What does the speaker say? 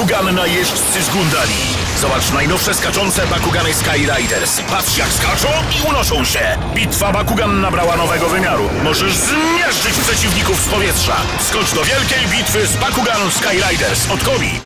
Bakugan na jeźdźcy z Gundali. Zobacz najnowsze skaczące Bakugany Skyriders. Patrz jak skaczą i unoszą się. Bitwa Bakugan nabrała nowego wymiaru. Możesz zmierzyć przeciwników z powietrza. Skocz do wielkiej bitwy z Bakugan Skyriders od Kobi.